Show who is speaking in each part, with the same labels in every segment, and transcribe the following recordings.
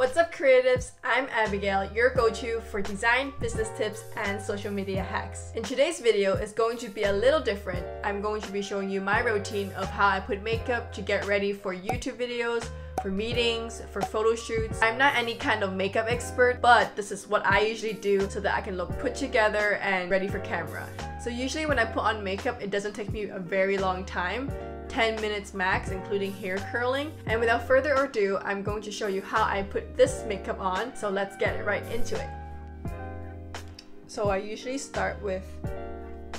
Speaker 1: What's up creatives? I'm Abigail, your go-to for design, business tips, and social media hacks. In today's video is going to be a little different. I'm going to be showing you my routine of how I put makeup to get ready for YouTube videos, for meetings, for photo shoots. I'm not any kind of makeup expert, but this is what I usually do so that I can look put together and ready for camera. So usually when I put on makeup, it doesn't take me a very long time. 10 minutes max, including hair curling. And without further ado, I'm going to show you how I put this makeup on. So let's get right into it. So I usually start with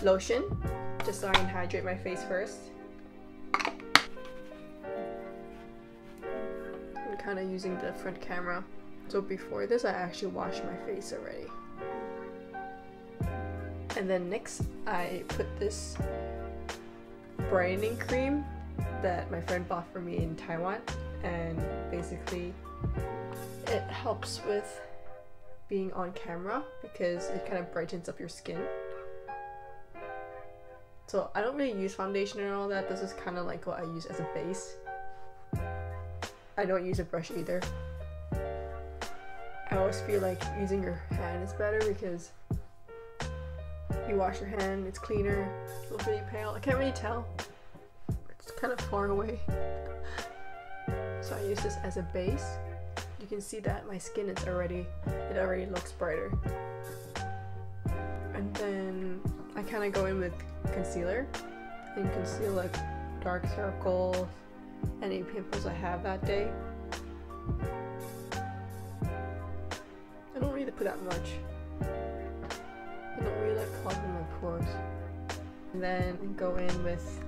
Speaker 1: lotion, just so I can hydrate my face first. I'm kind of using the front camera. So before this, I actually washed my face already. And then next, I put this brightening cream that my friend bought for me in Taiwan and basically it helps with being on camera because it kind of brightens up your skin. So I don't really use foundation and all that, this is kind of like what I use as a base. I don't use a brush either. I always feel like using your hand is better because you wash your hand, it's cleaner, it looks really pale. I can't really tell. It's kind of far away. So I use this as a base. You can see that my skin is already, it already looks brighter. And then I kind of go in with concealer and conceal like dark circles, any pimples I have that day. I don't really put that much. And then go in with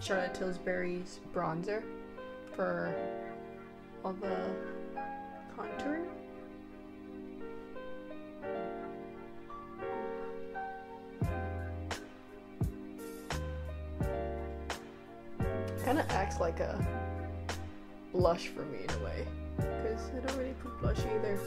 Speaker 1: Charlotte Tilbury's bronzer for all the contouring. Kind of acts like a blush for me in a way, because I don't really put blush either.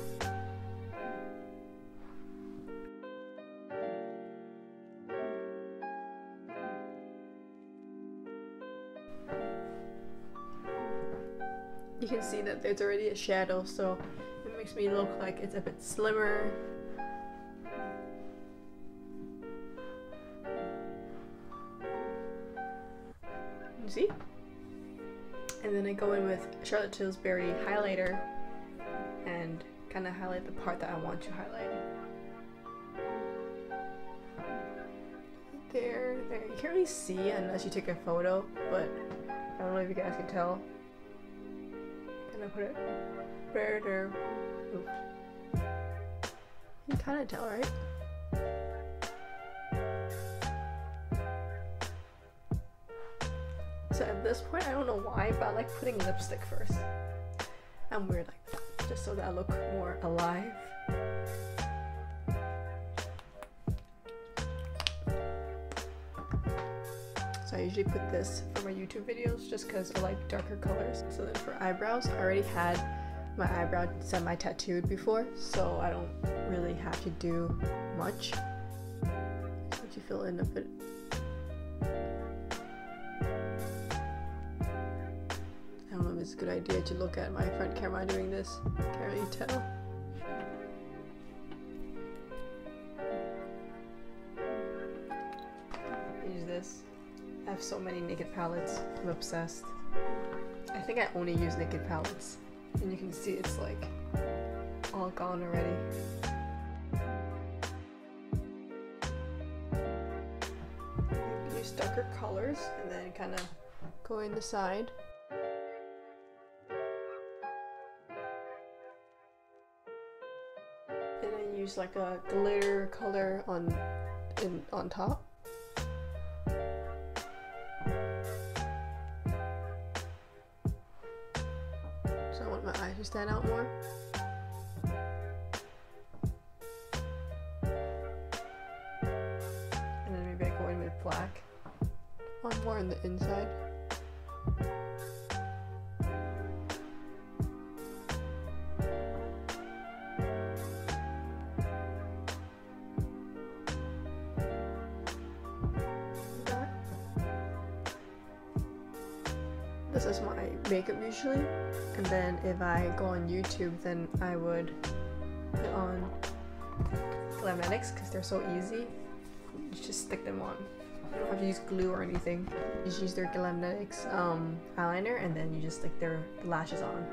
Speaker 1: You can see that there's already a shadow so it makes me look like it's a bit slimmer. You see? And then I go in with Charlotte Tilbury highlighter and kind of highlight the part that I want to highlight. There there. You can't really see unless you take a photo but I don't know if you guys can tell gonna put it there. Oops. You can kind of tell, right? So at this point, I don't know why, but I like putting lipstick first. I'm weird like that, just so that I look more alive. So I usually put this for my YouTube videos just because I like darker colors. So then for eyebrows, I already had my eyebrow semi-tattooed before, so I don't really have to do much. Just fill in a bit. I don't know if it's a good idea to look at my front camera doing this. Can't really tell. I have so many naked palettes. I'm obsessed. I think I only use naked palettes. And you can see it's like all gone already. Use darker colors and then kind of go in the side. And then use like a glitter color on in on top. To stand out more. And then maybe I go in with black on more on the inside. This is my makeup usually. And then if I go on YouTube, then I would put on Glamnetics because they're so easy. You just stick them on. You don't have to use glue or anything. You just use their Glamnetics um, eyeliner and then you just stick their lashes on.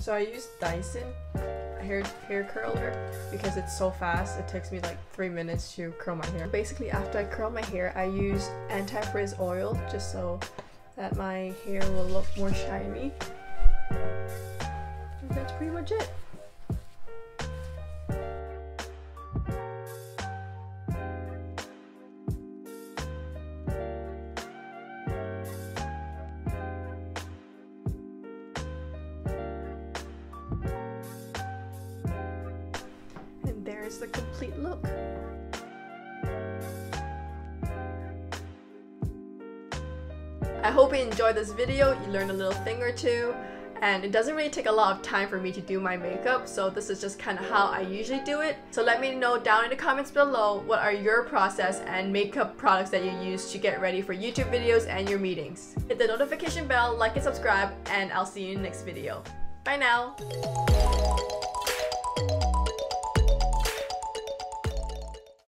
Speaker 1: So I use Dyson hair hair curler because it's so fast. It takes me like three minutes to curl my hair. Basically, after I curl my hair, I use anti-frizz oil just so that my hair will look more shiny. And that's pretty much it. There's the complete look. I hope you enjoyed this video, you learned a little thing or two, and it doesn't really take a lot of time for me to do my makeup, so this is just kind of how I usually do it. So let me know down in the comments below what are your process and makeup products that you use to get ready for YouTube videos and your meetings. Hit the notification bell, like and subscribe, and I'll see you in the next video. Bye now!